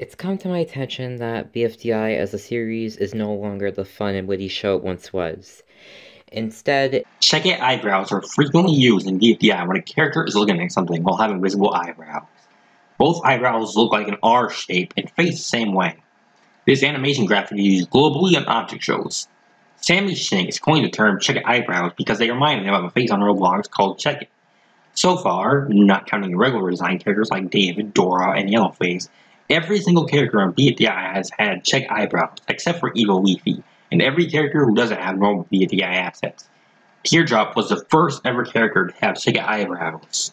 It's come to my attention that BFDI as a series is no longer the fun and witty show it once was. Instead, Check-it eyebrows are frequently used in BFDI when a character is looking at something while having visible eyebrows. Both eyebrows look like an R shape and face the same way. This animation graphic is used globally on object shows. Sammy Shanks coined the term Check-it eyebrows because they remind him of a face on Roblox called Check-it. So far, not counting the regular design characters like David, Dora, and Yellowface, every single character on BFDI has had check eyebrows, except for Evil Leafy, and every character who doesn't have normal BFDI assets. Teardrop was the first ever character to have check eyebrows.